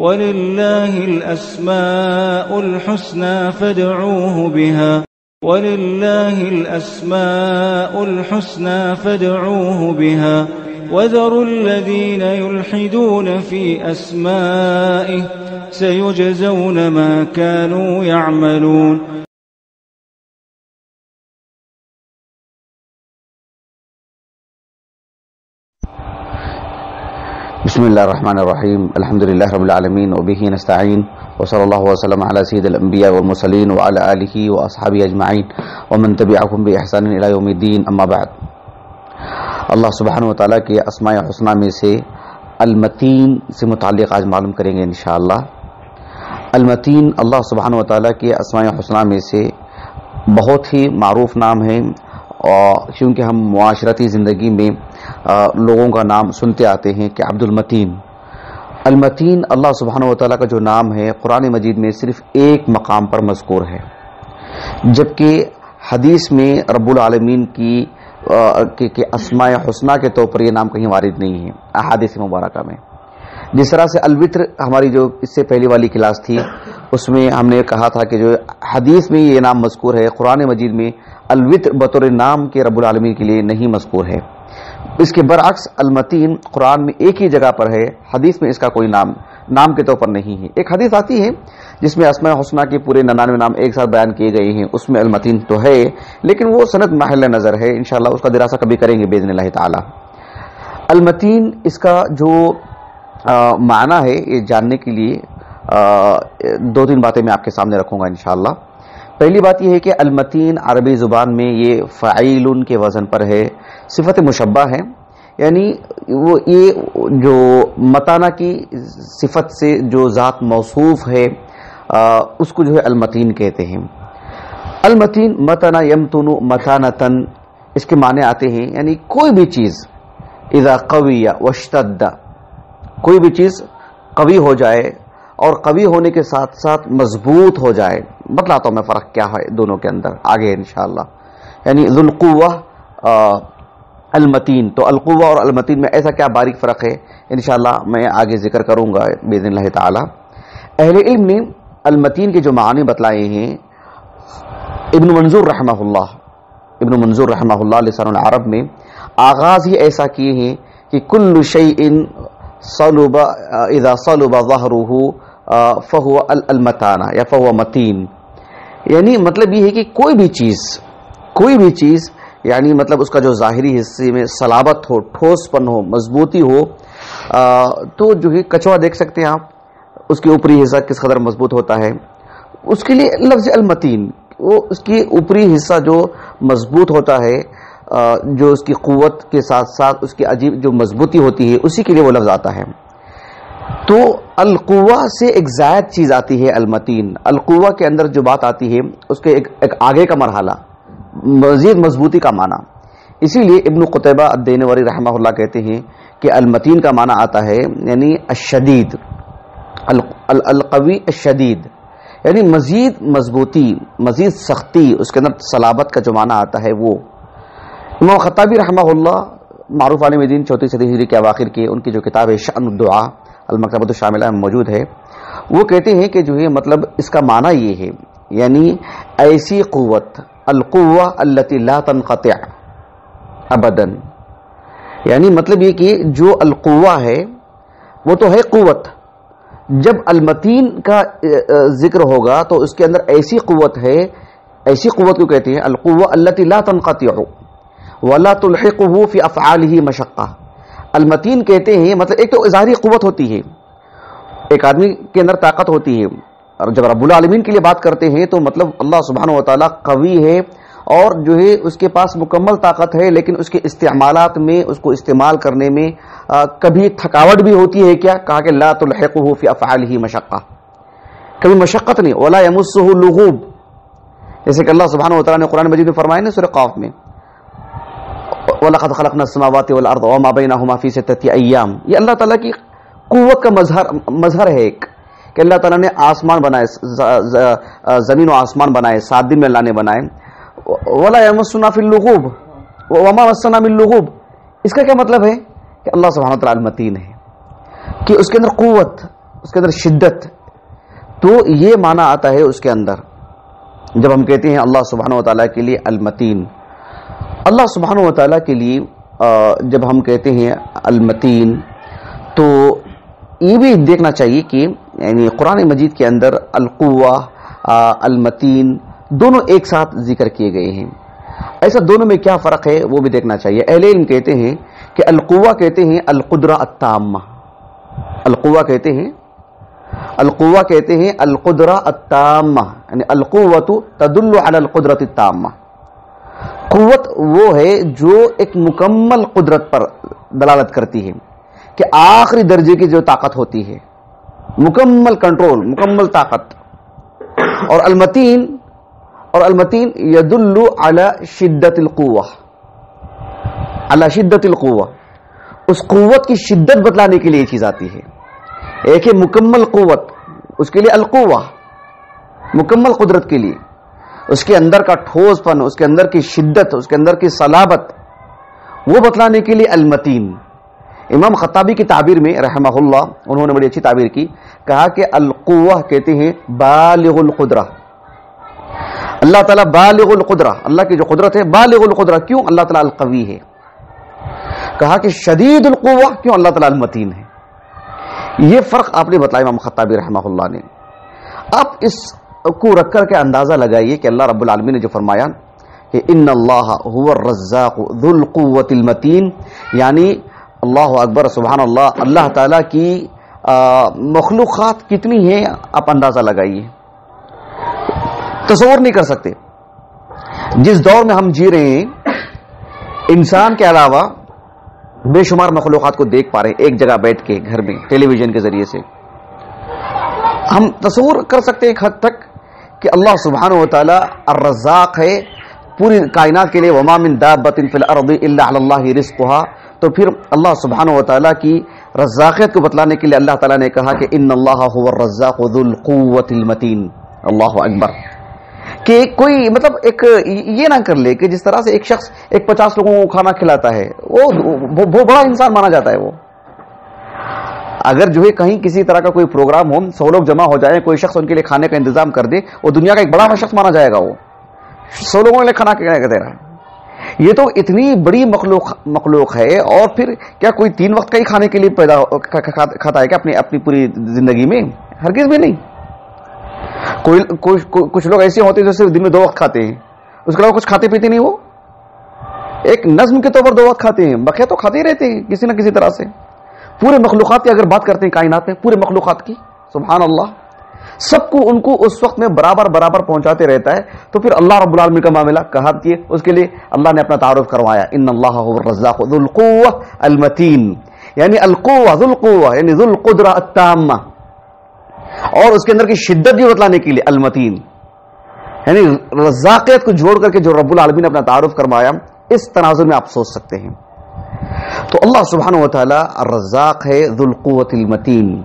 ولله الأسماء الحسنى فادعوه بها. ولله الأسماء الحسنى فادعوه بها. وذروا الذين يلحدون في أسمائه سيجزون ما كانوا يعملون. بسم الله الرحمن الرحيم. الحمد لله رب العالمين، وبه نستعين، وصلى الله وسلم على سيد الأنبياء والمرسلين، وعلى آله وأصحابه أجمعين، ومن تبعهم بإحسان إلى يوم الدين، أما بعد. اللہ سبحانہ و تعالیٰ کے اسماء حسنہ میں سے المتین سے متعلق آج معلوم کریں گے انشاءاللہ. المتین اللہ سبحانہ و تعالیٰ کے اسماء حسنہ میں سے بہت ہی معروف نام ہے. اور کیونکہ ہم معاشرتی زندگی میں لوگوں کا نام سنتے آتے ہیں کہ عبد المتین۔ المتین اللہ سبحانہ و تعالیٰ کا جو نام ہے، قرآن مجید میں صرف ایک مقام پر مذکور ہے۔ جبکہ حدیث میں رب العالمین کی کہ اسماء حسنہ کے طور پر یہ نام کہیں وارد نہیں ہے احادث مبارکہ میں۔ جس طرح سے الوطر ہماری جو اس سے پہلی والی کلاس تھی، اس میں ہم نے کہا تھا کہ جو حدیث میں یہ نام مذکور ہے، قرآن مجید میں الوطر بطور نام کے رب العالمین کے لیے نہیں مذکور ہے۔ اس کے برعکس المتین قرآن میں ایک ہی جگہ پر ہے، حدیث میں اس کا کوئی نام نام کے طور پر نہیں ہے۔ ایک حدیث آتی ہے جس میں اسماء حسنہ کے پورے ننانوے نام ایک ساتھ بیان کیے گئے ہیں، اس میں المتین تو ہے، لیکن وہ صنعت محل نظر ہے۔ انشاءاللہ اس کا دراسہ کبھی کریں گے بیدن اللہ تعالی۔ المتین اس کا جو معنی ہے یہ جاننے کے لیے دو تین باتیں میں آپ کے سامنے رکھوں گا انشاءاللہ۔ پہلی بات یہ ہے کہ المتین عربی زبان میں یہ فعیل کے وزن پر ہے، صفت مشبہ ہے یعنی وہ یہ جو متانہ کی صفت سے جو ذات موصوف ہے اس کو جو ہے المتین کہتے ہیں۔ المتین متنا یمتن متانتن، اس کے معنی آتے ہیں یعنی کوئی بھی چیز، اذا قوی وشتد کوئی بھی چیز قوی ہو جائے اور قوی ہونے کے ساتھ ساتھ مضبوط ہو جائے، بتلاتا ہوں میں فرق کیا ہے دونوں کے اندر، آگے انشاءاللہ۔ یعنی ذوالقوہ المتین۔ تو القوہ اور المتین میں ایسا کیا باریک فرق ہے؟ انشاءاللہ میں آگے ذکر کروں گا بزن اللہ تعالی۔ اہل علم نے المتین کے جو معنی بتلائے ہیں، ابن منظور رحمہ اللہ، ابن منظور رحمہ اللہ، لسان العرب میں آغاز ہی ایسا کیے ہیں کہ کل شیء صلب اذا صلب ظهره فهو المتانہ یا فهو متین. یعنی مطلب یہ ہے کہ کوئی بھی چیز، کوئی بھی چیز یعنی مطلب اس کا جو ظاہری حصے میں سلابت ہو، ٹھوس پن ہو، مضبوطی ہو تو جو ہے کچوا دیکھ سکتے ہیں آپ، اس کے اوپری حصہ کس قدر مضبوط ہوتا ہے۔ اس کے لیے لفظ المتین، وہ اس کی اوپری حصہ جو مضبوط ہوتا ہے جو اس کی قوت کے ساتھ ساتھ اس کی عجیب جو مضبوطی ہوتی ہے اسی کے لیے وہ لفظ آتا ہے۔ تو القوا سے ایک زائد چیز آتی ہے المتین۔ القوا کے اندر جو بات آتی ہے اس کے ایک, ایک آگے کا مرحلہ مزید مضبوطی کا معنی۔ اسی لیے ابن قطبہ الدین وری رحمہ اللہ کہتے ہیں کہ المتین کا معنی آتا ہے یعنی الشدید۔ القوی الشدید۔ یعنی مزید مضبوطی مزید سختی اس کے اندر صلابت کا جو معنی آتا ہے وہ۔ امام خطابی رحمہ اللہ، معروف عالم دین، چوتھی صدی ہجری کے اواخر کی ان کی جو کتاب ہے، شأن الدعا المکتبۃ الشاملہ میں موجود ہے، وہ کہتے ہیں کہ جو ہے مطلب اس کا معنی یہ ہے یعنی ایسی قوت، القوہ التي لا تنقطع ابدا۔ یعنی مطلب یہ کہ جو القوہ ہے، وہ تو ہے قوت۔ جب المتین کا ذکر ہوگا، تو اس کے اندر ایسی قوت ہے، ایسی قوت کو کہتے ہیں، القوہ التي لا تنقطع۔ ولا تلحقه في افعاله مشقہ المتین کہتے ہیں مطلب ایک تو اظہاری قوت ہوتی ہے، ایک آدمی کے اندر طاقت ہوتی ہے۔ اور جب رب العالمین کے لیے بات کرتے ہیں تو مطلب اللہ سبحانہ و تعالیٰ قوی ہے اور جو ہے اس کے پاس مکمل طاقت ہے، لیکن اس کے استعمالات میں، اس کو استعمال کرنے میں کبھی تھکاوٹ بھی ہوتی ہے کیا؟ کہا کہ لا تلحقه فی افعاله مشقہ کبھی مشقت نہیں، ولا يمسه لغوب جیسے کہ اللہ سبحانہ و تعالیٰ نے قرآن مجید میں فرمایا نا سورہ قاف میں۔ وَلَقَدْ خَلَقْنَا السَّمَاوَاتِ وَالْأَرْضَ وَمَا بَيْنَهُمَا فِي سِتَّةِ أَيَّامٍ یہ اللہ تعالیٰ کی قوت کا مظہر مظہر ہے ایک کہ اللہ تعالیٰ نے آسمان بنائے زمین و آسمان بنائے، سات دن میں اللہ نے بنائے۔ وَلَا يَمَسُّنَا فِي اللُّغُوبِ وَمَا مَسَّنَا مِن اس کا کیا مطلب ہے؟ کہ اللہ سبحانہ وتعالی المتین ہے۔ کہ اس کے اندر قوت، اس کے اندر شدت۔ تو یہ معنی آتا ہے اس کے اندر۔ جب ہم کہتے ہیں اللہ سبحانہ و تعالیٰ کے لیے المتین اللہ سبحانہ و تعالیٰ کے لیے جب ہم کہتے ہیں المتین، تو یہ بھی دیکھنا چاہیے کہ یعنی قرآن مجید کے اندر القوا المتین، دونوں ایک ساتھ ذکر کیے گئے ہیں۔ ایسا دونوں میں کیا فرق ہے، وہ بھی دیکھنا چاہیے۔ اہل علم کہتے ہیں کہ القوا کہتے ہیں القدرہ التامہ۔ القوا کہتے ہیں القوا کہتے ہیں القدرہ التامہ یعنی القوت تدل علی القدرت التامہ۔ قوت وہ ہے جو ایک مکمل قدرت پر دلالت کرتی ہے کہ آخری درجے کی جو طاقت ہوتی ہے، مکمل کنٹرول، مکمل طاقت۔ اور المتین اور المتین ید علی شدت القوہ۔ علی شدت القوہ۔ اس قوت کی شدت بتلانے کے لیے چیز آتی ہے۔ ایک ہے مکمل قوت، اس کے لیے القوہ۔ مکمل قدرت کے لیے۔ اس کے اندر کا ٹھوس پن، اس کے اندر کی شدت، اس کے اندر کی صلابت، وہ بتلانے کے لیے المتین۔ امام خطابی کی تعبیر میں رحمہ اللہ انہوں نے بڑی اچھی تعبیر کی، کہا کہ القوہ کہتے ہیں بالغ القدرہ۔ اللہ تعالیٰ بالغ القدرہ، اللہ کی جو قدرت ہے، بالغ القدرہ۔ کیوں؟ اللہ تعالیٰ القوی ہے۔ کہا کہ شدید القوہ، کیوں اللہ تعالیٰ المتین ہے؟ یہ فرق آپ نے بتایا امام خطابی رحمہ اللہ نے۔ آپ اس کو رکھ کر کے اندازہ لگائیے کہ اللہ رب العالمین نے جو فرمایا کہ ان اللہ هو الرزاق ذو القوت المتین یعنی اللہ اکبر، سبحان اللہ اللہ تعالیٰ کی مخلوقات کتنی ہیں، آپ اندازہ لگائیے۔ تصور نہیں کر سکتے۔ جس دور میں ہم جی رہے ہیں، انسان کے علاوہ بے شمار مخلوقات کو دیکھ پا رہے ہیں، ایک جگہ بیٹھ کے، گھر میں، ٹیلی ویژن کے ذریعے سے۔ ہم تصور کر سکتے ہیں ایک حد تک کہ اللہ سبحانہ و تعالی الرزاق ہے پوری کائنات کے لیے، وما من دابت فی الارض الا علی اللہ رزقها۔ تو پھر اللہ سبحانہ و تعالی کی رزاقیت کو بتلانے کے لیے اللہ تعالی نے کہا کہ ان اللہ هو الرزاق ذو القوة المتین۔ اللہ اکبر۔ کہ کوئی مطلب ایک یہ نہ کر لے کہ جس طرح سے ایک شخص ایک پچاس لوگوں کو کھانا کھلاتا ہے وہ وہ بڑا انسان مانا جاتا ہے وہ۔ اگر جو ہے کہیں کسی طرح کا کوئی پروگرام ہو، سو لوگ جمع ہو جائیں، کوئی شخص ان کے لیے کھانے کا انتظام کر دے، وہ دنیا کا ایک بڑا شخص مانا جائے گا وہ۔ سو لوگوں کے لیے کھانا دے رہا ہے۔ یہ تو اتنی بڑی مخلوق مخلوق ہے اور پھر کیا کوئی تین وقت کا ہی کھانے کے لیے پیدا کھاتا ہے کیا اپنی اپنی پوری زندگی میں؟ ہرگز بھی نہیں۔ کوئی، کچھ لوگ ایسے ہوتے ہیں جو صرف دن میں دو وقت کھاتے ہیں۔ اس کے علاوہ کچھ کھاتے پیتے نہیں وہ۔ ایک نظم کے طور پر دو وقت کھاتے ہیں، بقیہ تو کھاتے ہی رہتے ہیں کسی نہ کسی طرح سے۔ پورے مخلوقات کی اگر بات کرتے ہیں کائنات میں، پورے مخلوقات کی، سبحان اللہ، سب کو ان کو اس وقت میں برابر برابر پہنچاتے رہتا ہے۔ تو پھر اللہ رب العالمین کا معاملہ کہا کیے اس کے لیے اللہ نے اپنا تعارف کروایا۔ ان اللہ الرزاق ذو القوہ المتین۔ یعنی القوہ ذو القوہ یعنی ذو القدرہ التامہ اور اس کے اندر کی شدت بھی بتلانے کے لیے المتین۔ یعنی رزاقیت کو جوڑ کر کے جو رب العالمین نے اپنا تعارف کروایا، اس تناظر میں آپ سوچ سکتے ہیں۔ تو اللہ سبحانہ و تعالیٰ الرزاق ہے ذو القوت المتین۔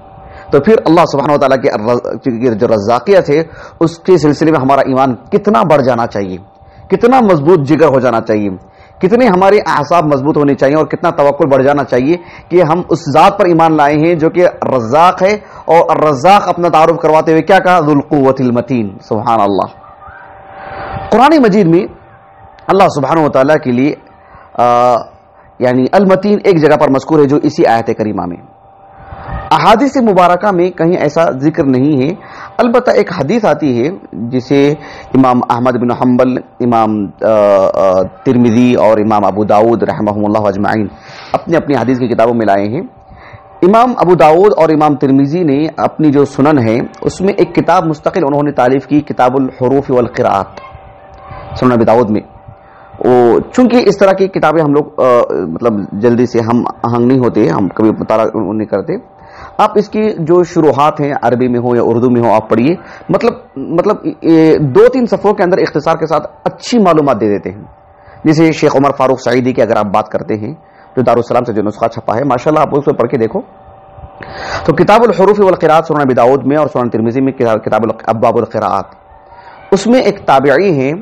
تو پھر اللہ سبحانہ و تعالیٰ کی جو رزاقیت ہے اس کے سلسلے میں ہمارا ایمان کتنا بڑھ جانا چاہیے، کتنا مضبوط جگر ہو جانا چاہیے، کتنے ہمارے اعصاب مضبوط ہونے چاہیے اور کتنا توقع بڑھ جانا چاہیے کہ ہم اس ذات پر ایمان لائے ہیں جو کہ رزاق ہے اور رزاق اپنا تعارف کرواتے ہوئے کیا کہا؟ ذوالقوت المتین۔ سبحان اللہ۔ قرآن مجید میں اللہ سبحانہ و تعالیٰ کے لیے یعنی المتین ایک جگہ پر مذکور ہے جو اسی آیت کریمہ میں۔ احادیث مبارکہ میں کہیں ایسا ذکر نہیں ہے۔ البتہ ایک حدیث آتی ہے جسے امام احمد بن حنبل، امام ترمذی اور امام ابو داود رحمہ اللہ اجمعین اپنی اپنی حدیث کی کتابوں میں لائے ہیں۔ امام ابو داود اور امام ترمیزی نے اپنی جو سنن ہے، اس میں ایک کتاب مستقل انہوں نے تعریف کی، کتاب الحروف والقراءات، سنن ابو داود میں۔ چونکہ اس طرح کی کتابیں ہم لوگ مطلب جلدی سے ہم آہنگ نہیں ہوتے، ہم کبھی مطالعہ نہیں کرتے۔ آپ اس کی جو شروحات ہیں، عربی میں ہو یا اردو میں ہو آپ پڑھیے۔ مطلب مطلب دو تین صفحوں کے اندر اختصار کے ساتھ اچھی معلومات دے دیتے ہیں۔ جیسے شیخ عمر فاروق سعیدی کی اگر آپ بات کرتے ہیں، جو دارالسلام سے جو نسخہ چھپا ہے ماشاء اللہ آپ اس کو پڑھ کے دیکھو۔ تو کتاب الحروف والقراءات سنن بداود میں اور سنن ترمیزی میں کتاب اباب القراءات۔ اس میں ایک تابعی ہیں۔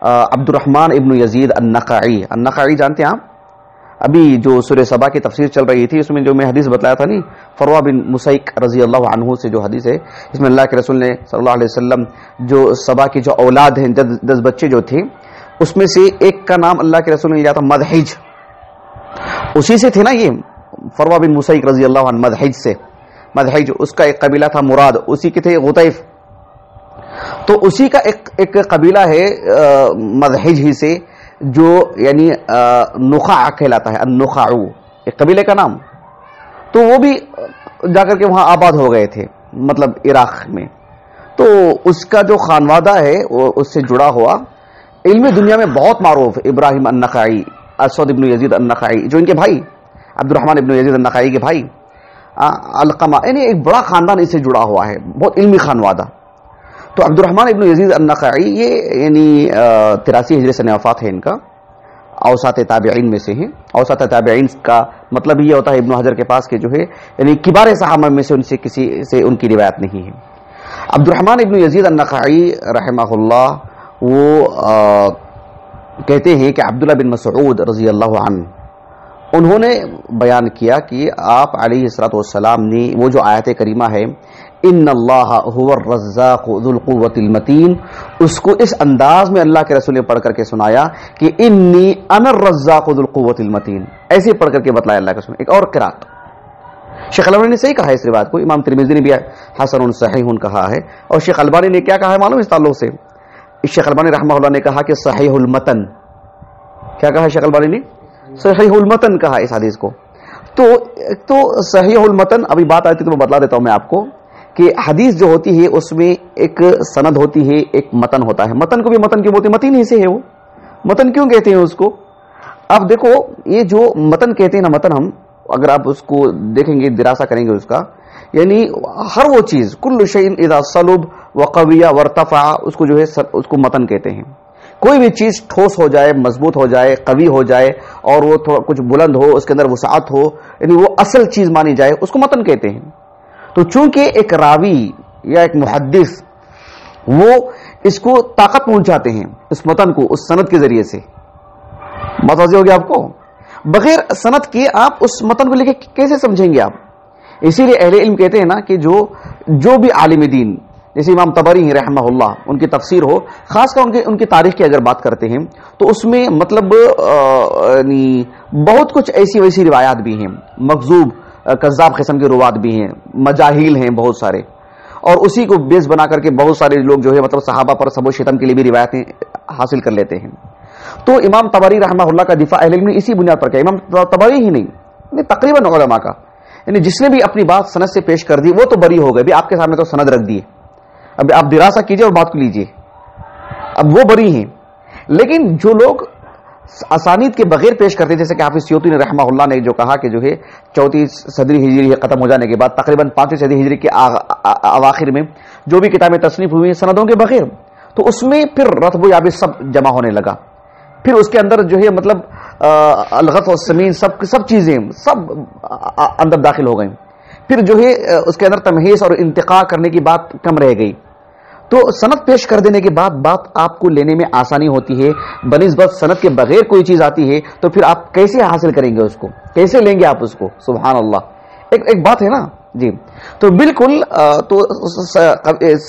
عبد الرحمن ابن یزید النقعی۔ النقعی جانتے ہیں آپ؟ ابھی جو سورہ سبا کی تفسیر چل رہی تھی، اس میں جو میں حدیث بتلایا تھا نہیں فروا بن مسیق رضی اللہ عنہ سے جو حدیث ہے، اس میں اللہ کے رسول نے صلی اللہ علیہ وسلم جو سبا کی جو اولاد ہیں دس بچے جو تھے، اس میں سے ایک کا نام اللہ کے رسول نے لیا تھا، مدحج۔ اسی سے تھے نا یہ فروا بن مسیق رضی اللہ عنہ، مدحج سے۔ مدحج، اس کا ایک قبیلہ تھا، مراد۔ اسی کے تھے غطیف۔ تو اسی کا ایک ایک قبیلہ ہے مدحج ہی سے، جو یعنی نخا کہلاتا ہے، النخاعو، ایک قبیلے کا نام۔ تو وہ بھی جا کر کے وہاں آباد ہو گئے تھے مطلب عراق میں۔ تو اس کا جو خانوادہ ہے، وہ اس سے جڑا ہوا، علم دنیا میں بہت معروف، ابراہیم النخائی اسود ابن یزید النخائی جو ان کے بھائی عبد الرحمن ابن یزید النخائی کے بھائی القمہ یعنی ایک بڑا خاندان اس سے جڑا ہوا ہے، بہت علمی خانوادہ۔ تو عبد الرحمن ابن یزید النخعی، یہ یعنی تراسی ہجری سے وفات ہے ان کا اوسات تابعین میں سے ہیں۔ اوسات تابعین کا مطلب یہ ہوتا ہے ابن حجر کے پاس کہ جو ہے یعنی کبار صحابہ میں سے ان سے کسی سے ان کی روایت نہیں ہے۔ عبد الرحمن ابن یزید النخعی رحمہ اللہ، وہ کہتے ہیں کہ عبداللہ بن مسعود رضی اللہ عنہ، انہوں نے بیان کیا کہ آپ علیہ السلاۃ والسلام نے وہ جو آیت کریمہ ہے ان اللہ هو الرزاق ذو القوت المتین اس کو اس انداز میں اللہ کے رسول نے پڑھ کر کے سنایا کہ انی انا الرزاق ذو القوت المتین ایسے پڑھ کر کے بتلایا اللہ کے رسول ایک اور قرات شیخ البانی نے صحیح کہا ہے اس روایت کو۔ امام ترمذی نے بھی حسن صحیح کہا ہے۔ اور شیخ البانی نے کیا کہا ہے معلوم اس تعلق سے؟ شیخ البانی رحمہ اللہ نے کہا کہ صحیح المتن۔ کیا کہا شیخ البانی نے؟ صحیح المتن کہا اس حدیث کو۔ تو تو صحیح المتن، ابھی بات آتی تو میں بتلا دیتا ہوں میں آپ کو۔ کہ حدیث جو ہوتی ہے اس میں ایک سند ہوتی ہے، ایک متن ہوتا ہے۔ متن کو بھی متن کیوں بولتے ہیں، متن ہی سے ہے وہ۔ متن کیوں کہتے ہیں اس کو؟ اب دیکھو، یہ جو متن کہتے ہیں نا متن ہم، اگر آپ اس کو دیکھیں گے، دراسہ کریں گے اس کا یعنی ہر وہ چیز، کل شعین اذا سلب وقویہ ورتفع اس کو جو ہے، اس کو متن کہتے ہیں۔ کوئی بھی چیز ٹھوس ہو جائے، مضبوط ہو جائے، قوی ہو جائے، اور وہ تھوڑا کچھ بلند ہو، اس کے اندر وسعت ہو یعنی وہ اصل چیز مانی جائے، اس کو متن کہتے ہیں۔ تو چونکہ ایک راوی یا ایک محدث وہ اس کو طاقت پہنچاتے ہیں اس متن کو، اس صنعت کے ذریعے سے۔ متوجہ ہو گیا آپ کو؟ بغیر صنعت کے آپ اس متن کو لے کے کیسے سمجھیں گے آپ؟ اسی لیے اہل علم کہتے ہیں نا کہ جو جو بھی عالم دین، جیسے امام تبری رحمہ اللہ، ان کی تفسیر ہو، خاص کر ان کی ان کی تاریخ کی اگر بات کرتے ہیں، تو اس میں مطلب یعنی بہت کچھ ایسی ویسی روایات بھی ہیں۔ مغزوب قذاب قسم کے روات بھی ہیں مجاہیل ہیں بہت سارے۔ اور اسی کو بیس بنا کر کے بہت سارے لوگ جو ہے مطلب صحابہ پر سب و شتم کے لیے بھی روایتیں حاصل کر لیتے ہیں۔ تو امام تباری رحمہ اللہ کا دفاع اہل علم نے اسی بنیاد پر کیا۔ امام تباری ہی نہیں یعنی تقریباً علماء کا۔ یعنی جس نے بھی اپنی بات سند سے پیش کر دی، وہ تو بری ہو گئے۔ بھی آپ کے سامنے تو سند رکھ دیے۔ اب آپ دراسہ کیجیے اور بات کو لیجیے۔ اب وہ بری ہیں۔ لیکن جو لوگ اسانید کے بغیر پیش کرتے جیسے کہ حافظ سیوتی نے رحمہ اللہ نے جو کہا کہ جو ہے، چوتھی صدری ہجری ختم ہو جانے کے بعد تقریباً پانچویں صدی ہجری کے اواخر میں جو بھی کتابیں تصنیف ہوئی ہیں سندوں کے بغیر، تو اس میں پھر رتب و یابس سب جمع ہونے لگا۔ پھر اس کے اندر جو ہے مطلب الغت و سمین سب سب چیزیں سب اندر داخل ہو گئیں۔ پھر جو ہے اس کے اندر تمہیز اور انتقاء کرنے کی بات کم رہ گئی۔ تو صنعت پیش کر دینے کے بعد بات آپ کو لینے میں آسانی ہوتی ہے بنسبت صنعت کے بغیر کوئی چیز آتی ہے، تو پھر آپ کیسے حاصل کریں گے اس کو؟ کیسے لیں گے آپ اس کو؟ سبحان اللہ۔ ایک ایک بات ہے نا؟ جی۔ تو بالکل تو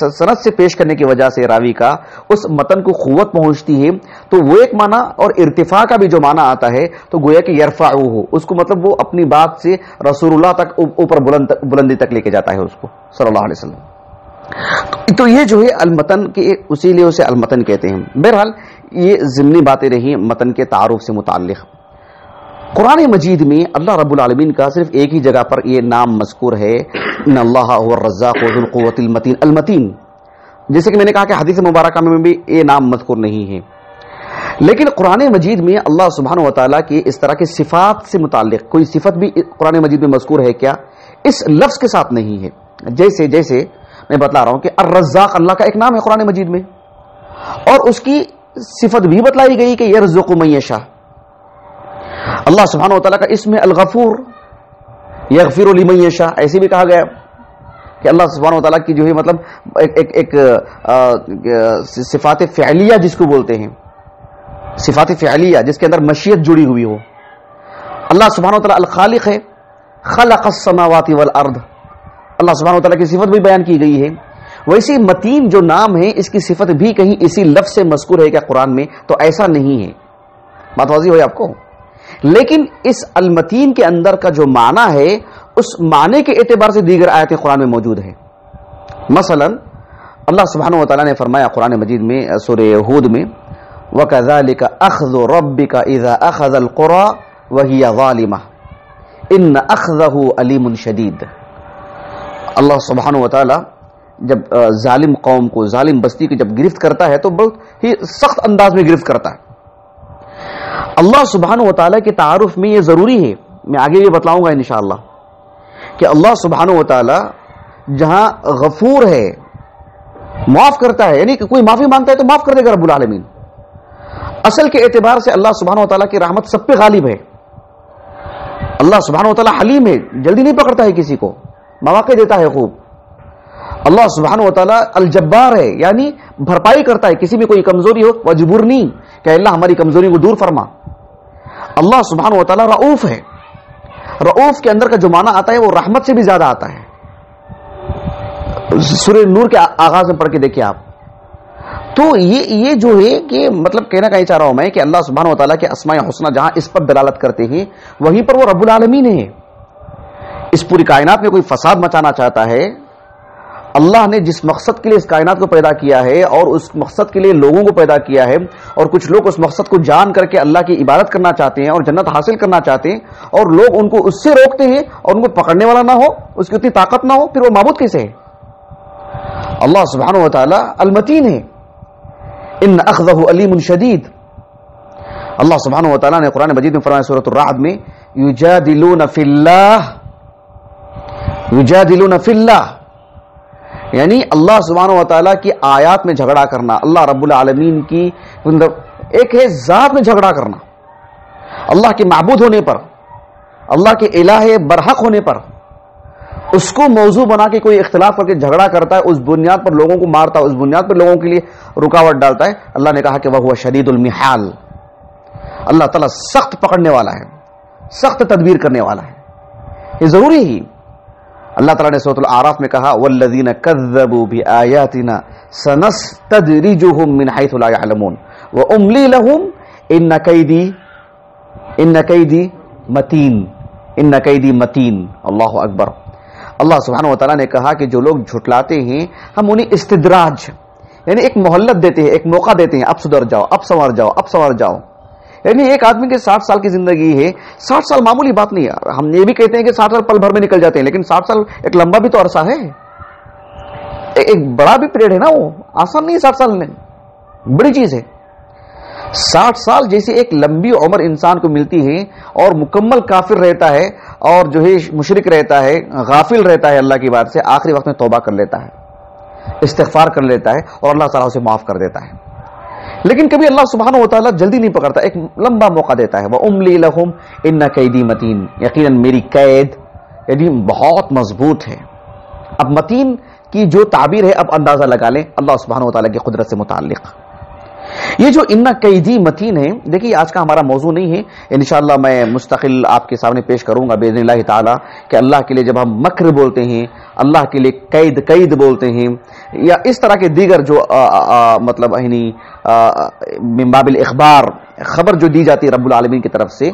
صنعت سے پیش کرنے کی وجہ سے راوی کا اس متن کو قوت پہنچتی ہے۔ تو وہ ایک معنی اور ارتفاع کا بھی جو معنی آتا ہے، تو گویا کہ یرفا ہو اس کو مطلب وہ اپنی بات سے رسول اللہ تک اوپر بلند، بلندی تک لے کے جاتا ہے اس کو، صلی اللہ علیہ وسلم۔ تو یہ جو ہے المتن کے اسی لیے اسے المتن کہتے ہیں۔ بہرحال یہ ضمنی باتیں رہی متن کے تعارف سے متعلق۔ قرآن مجید میں اللہ رب العالمین کا صرف ایک ہی جگہ پر یہ نام مذکور ہے۔ ان اللہ الرزاق ذو القوت المتین المتین۔ جیسے کہ میں نے کہا کہ حدیث مبارکہ میں بھی یہ نام مذکور نہیں ہے۔ لیکن قرآن مجید میں اللہ سبحانہ و تعالیٰ کی اس طرح کی صفات سے متعلق کوئی صفت بھی قرآن مجید میں مذکور ہے کیا؟ اس لفظ کے ساتھ نہیں ہے۔ جیسے جیسے میں بتلا رہا ہوں کہ الرزاق اللہ کا ایک نام ہے قرآن مجید میں۔ اور اس کی صفت بھی بتلائی گئی کہ یہ رزق میشا اللہ سبحانہ و تعالیٰ کا اسم الغفور۔ یغفر علی میشا ایسے بھی کہا گیا کہ اللہ سبحانہ و تعالیٰ کی جو ہے مطلب ایک ایک, ایک صفات فعلیہ جس کو بولتے ہیں۔ صفات فعلیہ جس کے اندر مشیت جڑی ہوئی ہو۔ اللہ سبحانہ و تعالیٰ الخالق ہے۔ خلق السماوات والارض۔ اللہ سبحانہ و تعالیٰ کی صفت بھی بیان کی گئی ہے۔ ویسی متین جو نام ہے، اس کی صفت بھی کہیں اسی لفظ سے مذکور ہے کیا قرآن میں؟ تو ایسا نہیں ہے۔ بات واضح ہوئی آپ کو؟ لیکن اس المتین کے اندر کا جو معنی ہے، اس معنی کے اعتبار سے دیگر آیتیں قرآن میں موجود ہیں۔ مثلا، اللہ سبحانہ و تعالیٰ نے فرمایا قرآن مجید میں، سورہ ہود میں، وَكَذَلِكَ أَخْذُ رَبِّكَ إِذَا أَخَذَ الْقُرَى وَهِيَ ظَالِمَةٌ۔ إِنَّ أَخْذَهُ عَلِيمٌ شَدِيد۔ اللہ سبحانہ و تعالیٰ جب ظالم قوم کو، ظالم بستی کی جب گرفت کرتا ہے تو بہت ہی سخت انداز میں گرفت کرتا ہے۔ اللہ سبحانہ و تعالیٰ کے تعارف میں یہ ضروری ہے، میں آگے یہ بتلاؤں گا انشاءاللہ، کہ اللہ سبحانہ و تعالیٰ جہاں غفور ہے، معاف کرتا ہے یعنی کہ کوئی معافی مانگتا ہے تو معاف کر دے گا رب العالمین۔ اصل کے اعتبار سے اللہ سبحانہ و تعالیٰ کی رحمت سب پہ غالب ہے۔ اللہ سبحانہ و تعالیٰ حلیم ہے، جلدی نہیں پکڑتا ہے کسی کو۔ مواقع دیتا ہے خوب۔ اللہ سبحانہ و تعالیٰ الجبار ہے یعنی بھرپائی کرتا ہے، کسی میں کوئی کمزوری ہو وجبور نہیں کہ اللہ ہماری کمزوری کو دور فرما۔ اللہ سبحانہ و تعالیٰ رعوف ہے۔ رعوف کے اندر کا جو معنی آتا ہے، وہ رحمت سے بھی زیادہ آتا ہے۔ سورہ نور کے آغاز میں پڑھ کے دیکھیں آپ۔ تو یہ یہ جو ہے کہ مطلب کہنا کہیں چاہ رہا ہوں میں کہ اللہ سبحانہ و تعالیٰ کے اسماء حسنہ جہاں اس پر دلالت کرتے ہیں، وہیں پر وہ رب العالمین ہے اس پوری کائنات میں کوئی فساد مچانا چاہتا ہے؟ اللہ نے جس مقصد کے لیے اس کائنات کو پیدا کیا ہے اور اس مقصد کے لیے لوگوں کو پیدا کیا ہے اور کچھ لوگ اس مقصد کو جان کر کے اللہ کی عبادت کرنا چاہتے ہیں اور جنت حاصل کرنا چاہتے ہیں اور لوگ ان کو اس سے روکتے ہیں اور ان کو پکڑنے والا نہ ہو، اس کی اتنی طاقت نہ ہو، پھر وہ معبود کیسے ہے اللہ سبحانہ و تعالی المتین ہے۔ ان اخذہ علیم شدید۔ اللہ سبحانہ و تعالی نے قرآن مجید میں فرمایا سورۃ الرعد میں، یجادلون فی اللہ یجادلون فی اللہ. یعنی اللہ سبحانہ و تعالیٰ کی آیات میں جھگڑا کرنا، اللہ رب العالمین کی مطلب ایک ہے ذات میں جھگڑا کرنا، اللہ کے معبود ہونے پر، اللہ کے الہ برحق ہونے پر، اس کو موضوع بنا کے کوئی اختلاف کر کے جھگڑا کرتا ہے، اس بنیاد پر لوگوں کو مارتا ہے، اس بنیاد پر لوگوں کے لیے رکاوٹ ڈالتا ہے۔ اللہ نے کہا کہ وہ ہوا شدید المحال۔ اللہ تعالیٰ سخت پکڑنے والا ہے، سخت تدبیر کرنے والا ہے۔ یہ ضروری ہی اللہ تعالیٰ نے سورۃ العراف میں کہا والذین کذبوا بآیاتنا سنستدرجهم من حيث لا يعلمون. واملی لهم ان کیدی ان کیدی متین ان کیدی متین اللہ اکبر. اللہ سبحانہ و تعالیٰ نے کہا کہ جو لوگ جھٹلاتے ہیں، ہم انہیں استدراج یعنی ایک محلت دیتے ہیں، ایک موقع دیتے ہیں، اب سدھر جاؤ، اب سنور جاؤ، اب سنور جاؤ. یعنی ایک آدمی کے ساٹھ سال کی زندگی ہے، ساٹھ سال معمولی بات نہیں ہے ہم یہ بھی کہتے ہیں کہ ساٹھ سال پل بھر میں نکل جاتے ہیں، لیکن ساٹھ سال ایک لمبا بھی تو عرصہ ہے۔ ایک بڑا بھی پیریڈ ہے نا وہ، آسان نہیں ہے ساٹھ سال میں۔ بڑی چیز ہے۔ ساٹھ سال جیسی ایک لمبی عمر انسان کو ملتی ہے اور مکمل کافر رہتا ہے اور جو ہے مشرق رہتا ہے، غافل رہتا ہے اللہ کی بات سے، آخری وقت میں توبہ کر لیتا ہے، استغفار کر لیتا ہے اور اللہ تعالیٰ اسے معاف کر دیتا ہے۔ لیکن کبھی اللہ سبحانہ و تعالیٰ جلدی نہیں پکڑتا، ایک لمبا موقع دیتا ہے۔ وہ املی لہم ان قیدی متین یقیناً میری قید یعنی بہت مضبوط ہے۔ اب متین کی جو تعبیر ہے، اب اندازہ لگا لیں۔ اللہ سبحانہ و تعالیٰ کی قدرت سے متعلق۔ یہ جو ان قیدی متین ہے دیکھیے آج کا ہمارا موضوع نہیں ہے۔ انشاءاللہ میں مستقل آپ کے سامنے پیش کروں گا بےزن اللہ تعالیٰ کہ اللہ کے لیے جب ہم مکر بولتے ہیں، اللہ کے لیے قید قید بولتے ہیں، یا اس طرح کے دیگر جو، آ آ مطلب یعنی ممباب الاخبار خبر جو دی جاتی ہے رب العالمین کی طرف سے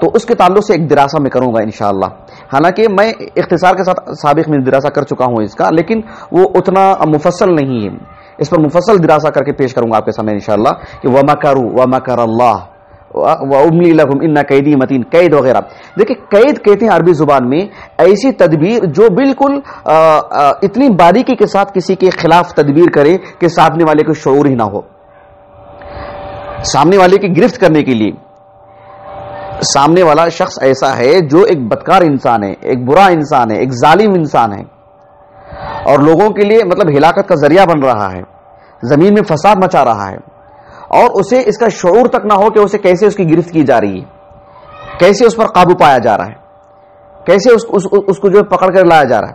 تو اس کے تعلق سے ایک دراسہ میں کروں گا انشاءاللہ۔ حالانکہ میں اختصار کے ساتھ سابق میں دراسہ کر چکا ہوں اس کا، لیکن وہ اتنا مفصل نہیں ہے۔ اس پر مفصل دراسہ کر کے پیش کروں گا آپ کے سامنے انشاءاللہ کہ وما کرو وما کر اللہ وَأُمْلِي لَكُمْ إِنَّ قَيْدِي مَتِينَ قید وغیرہ۔ دیکھیں، قید کہتے ہیں عربی زبان میں ایسی تدبیر جو بالکل اتنی باریکی کے ساتھ کسی کے خلاف تدبیر کرے کہ سامنے والے کو شعور ہی نہ ہو۔ سامنے والے کی گرفت کرنے کے لیے۔ سامنے والا شخص ایسا ہے جو ایک بدکار انسان ہے، ایک برا انسان ہے، ایک ظالم انسان ہے۔ اور لوگوں کے لیے مطلب ہلاکت کا ذریعہ بن رہا ہے۔ زمین میں فساد مچا رہا ہے اور اسے اس کا شعور تک نہ ہو کہ اسے کیسے اس کی گرفت کی جا رہی ہے۔ کیسے اس پر قابو پایا جا رہا ہے؟ کیسے اس, اس, اس کو جو پکڑ کر لایا جا رہا ہے؟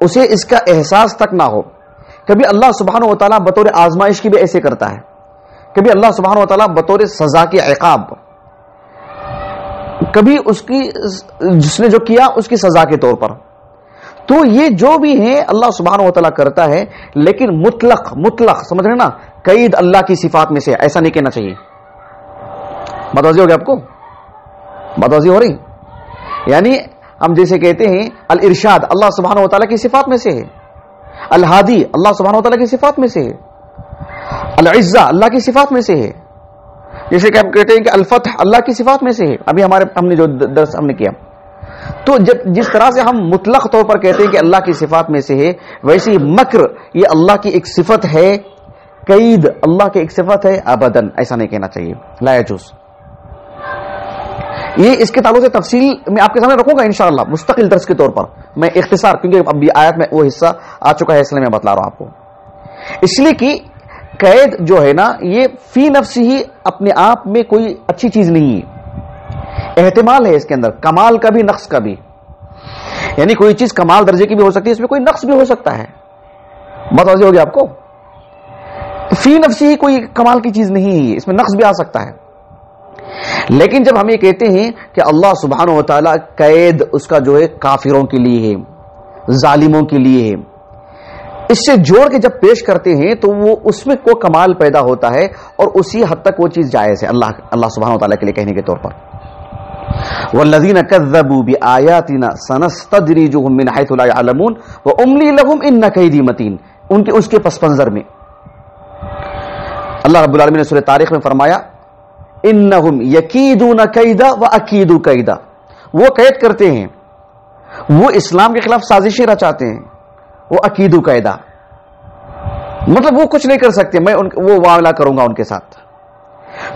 اسے اس کا احساس تک نہ ہو۔ کبھی اللہ سبحانہ و تعالیٰ بطور آزمائش کی بھی ایسے کرتا ہے۔ کبھی اللہ سبحانہ و تعالیٰ بطور سزا کے عقاب۔ کبھی اس کی جس نے جو کیا اس کی سزا کے طور پر۔ تو یہ جو بھی ہے اللہ سبحانہ و تعالیٰ کرتا ہے، لیکن مطلق مطلق، سمجھ رہے نا؟ قید اللہ کی صفات میں سے ایسا نہیں کہنا چاہیے۔ بتوازی ہو گیا آپ کو؟ بتوازی ہو رہی؟ یعنی ہم جیسے کہتے ہیں، الارشاد اللہ سبحانہ و تعالیٰ کی صفات میں سے ہے۔ الہادی اللہ سبحانہ و تعالیٰ کی صفات میں سے ہے۔ العزہ اللہ کی صفات میں سے ہے۔ جیسے کہ ہم کہتے ہیں کہ الفتح اللہ کی صفات میں سے ہے۔ ابھی ہمارے ہم نے جو درس ہم نے کیا۔ تو جب جس طرح سے ہم مطلق طور پر کہتے ہیں کہ اللہ کی صفات میں سے ہے، ویسی مکر یہ اللہ کی ایک صفت ہے، قید اللہ کی ایک صفت ہے ابدن ایسا نہیں کہنا چاہیے، لا جوس یہ اس کے تعلق سے تفصیل میں آپ کے سامنے رکھوں گا انشاءاللہ، مستقل درس کے طور پر۔ میں اختصار، کیونکہ اب آیت میں وہ حصہ آ چکا ہے، اس لیے میں بتلا رہا ہوں آپ کو۔ اس لیے کہ قید جو ہے نا، یہ فی نفس ہی اپنے آپ میں کوئی اچھی چیز نہیں ہے۔ احتمال ہے اس کے اندر، کمال کا بھی، نقص کا بھی۔ یعنی کوئی چیز کمال درجے کی بھی ہو سکتی ہے، اس میں کوئی نقص بھی ہو سکتا ہے۔ بہت واضح ہوگی آپ کو؟ فی نفسی ہی کوئی کمال کی چیز نہیں ہے اس میں نقص بھی آ سکتا ہے۔ لیکن جب ہم یہ کہتے ہیں کہ اللہ سبحانہ و تعالیٰ قید اس کا جو ہے کافروں کے لیے ہے، ظالموں کے لیے ہے، اس سے جوڑ کے جب پیش کرتے ہیں تو وہ اس میں کو کمال پیدا ہوتا ہے اور اسی حد تک وہ چیز جائز ہے اللہ اللہ سبحانہ و تعالیٰ کے لیے کہنے کے طور پر۔ والذین کذبوا بآیاتنا سنستدرجهم من حيث لا يعلمون واملی لهم ان کیدی متین، ان کے اس کے پس منظر میں۔ اللہ رب العالمین نے سورہ تاریخ میں فرمایا، انہم یکیدون قیدا و اکیدو قیدا وہ قید کرتے ہیں، وہ اسلام کے خلاف سازشیں رچاتے ہیں، وہ عقیدو قیدا مطلب وہ کچھ نہیں کر سکتے، میں ان وہ معاملہ کروں گا ان کے ساتھ۔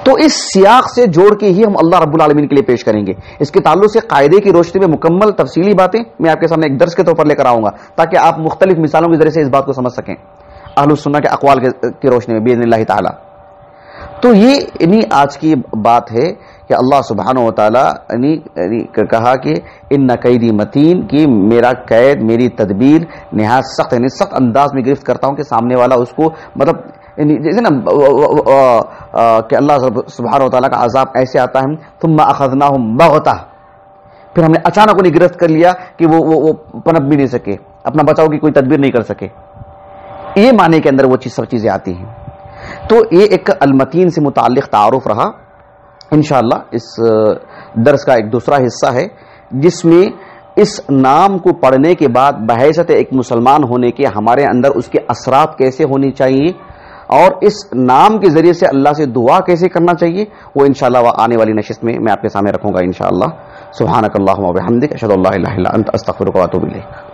تو اس سیاق سے جوڑ کے ہی ہم اللہ رب العالمین کے لیے پیش کریں گے۔ اس کے تعلق سے قاعدے کی روشنی میں مکمل تفصیلی باتیں میں آپ کے سامنے ایک درس کے طور پر لے کر آؤں گا تاکہ آپ مختلف مثالوں کے ذریعے سے اس بات کو سمجھ سکیں۔ اہل السنہ کے اقوال کی روشنی میں بین اللہ تعالی۔ تو یہ انہی آج کی بات ہے کہ اللہ سبحانہ و تعالیٰ یعنی- یعنی کہا کہ ان نقیدی متین کی میرا قید، میری تدبیر نہایت سخت یعنی سخت انداز میں گرفت کرتا ہوں کہ سامنے والا اس کو مطلب یعنی جیسے نا کہ اللہ سبحانہ و تعالیٰ کا عذاب ایسے آتا ہے تم اخذنا ہوں بغتا پھر ہم نے اچانک انہیں گرفت کر لیا کہ وہ وہ پنپ بھی نہیں سکے، اپنا بچاؤ کی کوئی تدبیر نہیں کر سکے۔ یہ معنی کے اندر وہ چیز، سب چیزیں آتی ہیں۔ تو یہ ایک المتین سے متعلق تعارف رہا۔ انشاءاللہ اس درس کا ایک دوسرا حصہ ہے، جس میں اس نام کو پڑھنے کے بعد بحیثت ایک مسلمان ہونے کے ہمارے اندر اس کے اثرات کیسے ہونی چاہیے۔ اور اس نام کے ذریعے سے اللہ سے دعا کیسے کرنا چاہیے؟ وہ انشاءاللہ وہ آنے والی نشست میں میں آپ کے سامنے رکھوں گا انشاءاللہ۔ سبحانک اللہم و بحمدک اشہد اللہ الہ الا انت، استغفرک و اتوب الیک۔